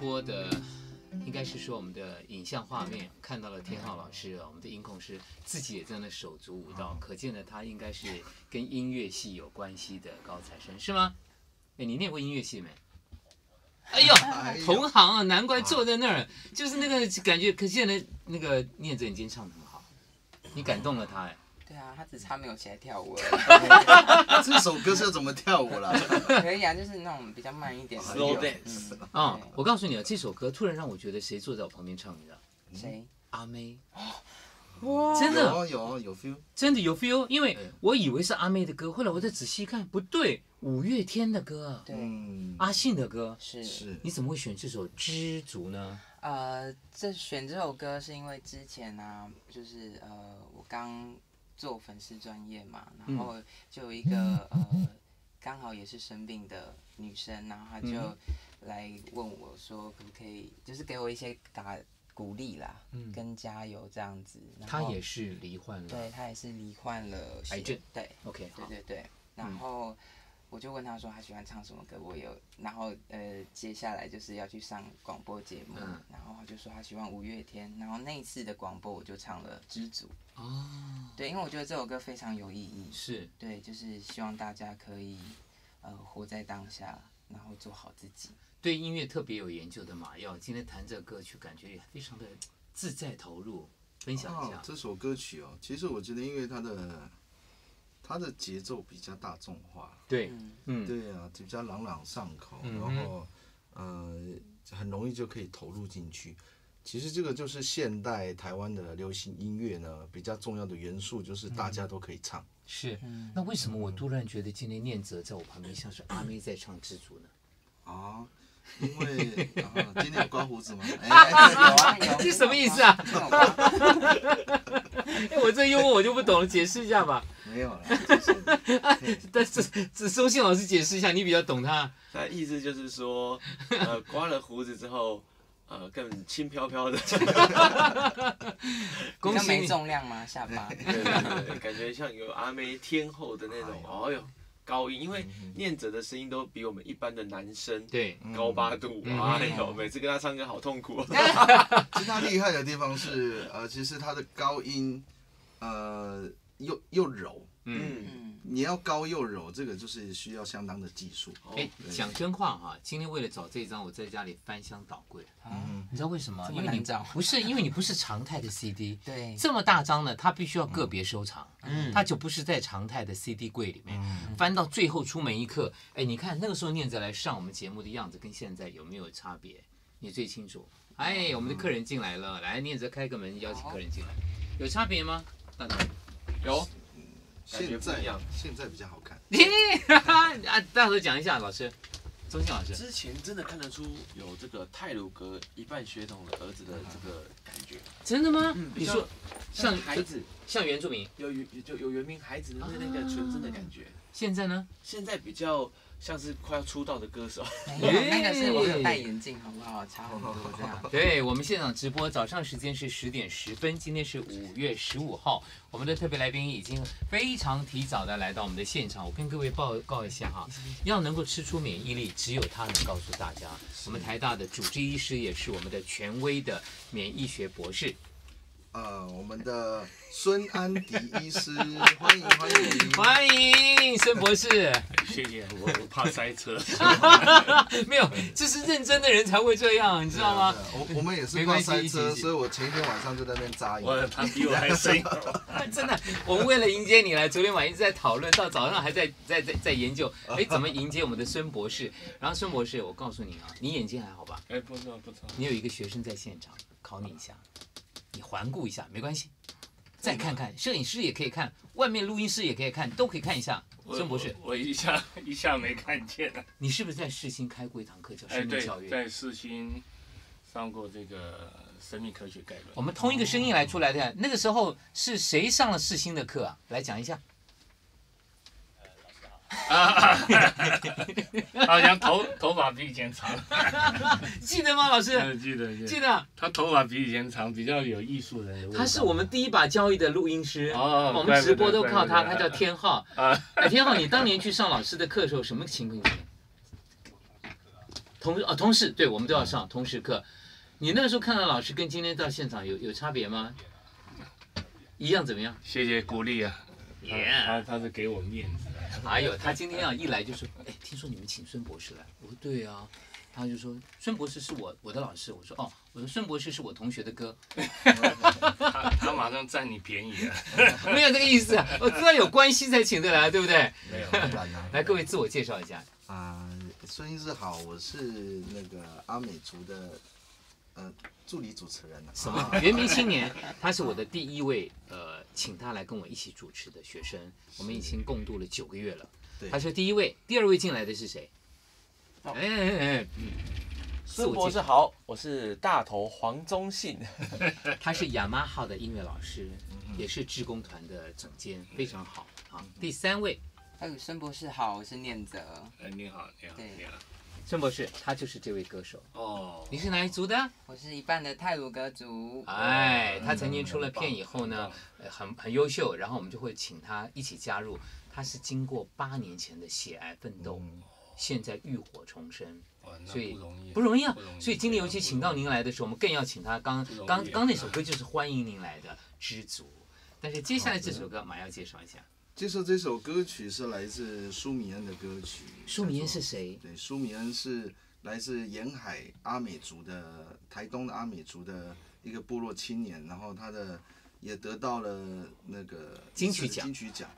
播的，应该是说我们的影像画面看到了天浩老师，我们的音控师自己也在那手足舞蹈，可见呢他应该是跟音乐系有关系的高材生，是吗？哎，你念过音乐系没？哎呦，同行啊，难怪坐在那儿，就是那个感觉，可见呢那个念着已经唱得很好，你感动了他哎。对啊，他只差没有起来跳舞了。这首歌是要怎么跳舞了？可以啊，就是那种比较慢一点的。Slow dance。啊，我告诉你啊，这首歌突然让我觉得谁坐在我旁边唱，你知道？谁？阿妹。哇，真的有有有 feel，真的有 feel，因为我以为是阿妹的歌，后来我再仔细看，不对，五月天的歌，对，阿信的歌，是是。你怎么会选这首《知足》呢？呃，这选这首歌是因为之前呢，就是呃，我刚做粉丝专业嘛，然后就有一个呃，刚好也是生病的女生，然后她就来问我说，可不可以，就是给我一些打。鼓励啦，跟加油这样子。她也是罹患了，对她也是罹患了癌症。对，OK，对对对。然后我就问他说他喜欢唱什么歌，我有。然后呃，接下来就是要去上广播节目，然后他就说他喜欢五月天。然后那一次的广播我就唱了《知足》。哦。对，因为我觉得这首歌非常有意义。是。对，就是希望大家可以呃活在当下，然后做好自己。对音乐特别有研究的马耀，今天弹这歌曲，感觉也非常的自在投入。分享一下这首歌曲哦，其实我觉得因为它的它的节奏比较大众化，对，嗯，对啊，比较朗朗上口，然后呃很容易就可以投入进去。其实这个就是现代台湾的流行音乐呢比较重要的元素，就是大家都可以唱。是，那为什么我突然觉得今天念泽在我旁边像是阿妹在唱《知足》呢？啊。因为今天有刮胡子吗？有啊有。这什么意思啊？哎，我这幽默我就不懂了，解释一下吧。没有了。但是，只松信老师解释一下，你比较懂他。他意思就是说，呃，刮了胡子之后，呃，更轻飘飘的。恭喜没重量吗？下巴。对对对，感觉像有阿妹天后的那种。哎呦。高音，因为念者的声音都比我们一般的男生对高八度，哎呦，每次跟他唱歌好痛苦。其实他厉害的地方是，呃，其实他的高音，呃，又又柔。嗯，你要高又柔，这个就是需要相当的技术。哎，讲真话哈，今天为了找这张，我在家里翻箱倒柜。嗯，你知道为什么？因为你不是，因为你不是常态的 CD。对。这么大张呢，它必须要个别收藏。嗯。它就不是在常态的 CD 柜里面。嗯翻到最后出门一刻，哎，你看那个时候念着来上我们节目的样子，跟现在有没有差别？你最清楚。哎，我们的客人进来了，来念着开个门，邀请客人进来，有差别吗？大家有。现在现在比较好看。啊，大头讲一下，老师，钟庆老师。之前真的看得出有这个泰鲁格一半血统的儿子的这个感觉。真的吗？你说像孩子，像原住民，有原就有原名孩子的那个纯真的感觉。现在呢？现在比较。像是快要出道的歌手，那个是我有戴眼镜，好不好？差很多这样。对我们现场直播，早上时间是十点十分，今天是五月十五号，我们的特别来宾已经非常提早的来到我们的现场。我跟各位报告一下哈，要能够吃出免疫力，只有他能告诉大家。我们台大的主治医师也是我们的权威的免疫学博士。呃，我们的孙安迪医师，欢迎欢迎欢迎孙博士，谢谢。我我怕塞车，没有，这是认真的人才会这样，你知道吗？我我们也是怕塞车，所以我前一天晚上就在那边扎营。我他比我还深，真的。我们为了迎接你来，昨天晚上一直在讨论，到早上还在 在在在研究，哎，怎么迎接我们的孙博士？然后孙博士，我告诉你啊，你眼睛还好吧？哎，不错不错。你有一个学生在现场，考你一下。你环顾一下，没关系，再看看，摄影师也可以看，外面录音师也可以看，都可以看一下。孙博士，我一下一下没看见。你是不是在世新开过一堂课叫生命教育？在世新上过这个生命科学概论。我们同一个声音来出来的，那个时候是谁上了世新的课啊？来讲一下。像头头发比以前长，记得吗，老师？记得，记得。他头发比以前长，比较有艺术的。他是我们第一把交易的录音师，哦，我们直播都靠他，他叫天浩。啊，哎，天浩，你当年去上老师的课的时候，什么情况？同啊同事，对我们都要上同事课。你那个时候看到老师跟今天到现场有有差别吗？一样怎么样？谢谢鼓励啊，他他是给我面子，哎呦，他今天啊一来就说，哎，听说你们请孙博士来，我说对啊，他就说孙博士是我我的老师，我说哦，我说孙博士是我同学的哥，他 他马上占你便宜了，没有这个意思啊，我知道有关系才请得来，对不对？没有，来，各位自我介绍一下，啊，孙医师好，我是那个阿美族的呃助理主持人啊。什么 原名青年，他是我的第一位呃，请他来跟我一起主持的学生，我们已经共度了九个月了。对他是第一位，第二位进来的是谁？哎哦哎哎，孙博士好，我是大头黄宗信。他是雅马哈的音乐老师，也是志工团的总监，非常好。啊，第三位还有孙博士好，我是念泽，哎，你好，你好，你好，孙博士，他就是这位歌手。哦，你是哪一族的？我是一半的泰鲁格族。哎，他曾经出了片以后呢，呃很很优秀，然后我们就会请他一起加入。他是经过八年前的血癌奋斗，现在浴火重生，所以不容易，不容易啊所以今天尤其请到您来的时候，我们更要请他。刚刚刚那首歌就是欢迎您来的《知足》，但是接下来这首歌马上要介绍一下。接受这首歌曲是来自舒米恩的歌曲。舒米恩是谁？对，舒米恩是来自沿海阿美族的台东的阿美族的一个部落青年，然后他的也得到了那个金曲奖金曲奖。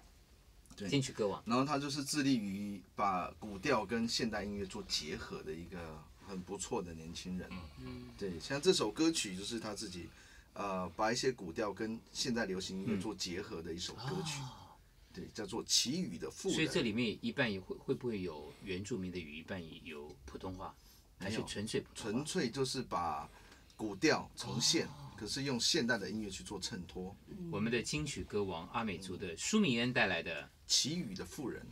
对金曲歌王。然后他就是致力于把古调跟现代音乐做结合的一个很不错的年轻人。嗯，对，像这首歌曲就是他自己，呃，把一些古调跟现代流行音乐做结合的一首歌曲。对，叫做《奇雨的妇人》。所以这里面一半也会会不会有原住民的语，一半有普通话，还是纯粹普通纯？粹就是把古调重现，可是用现代的音乐去做衬托。我们的金曲歌王阿美族的舒米恩带来的奇雨的妇人，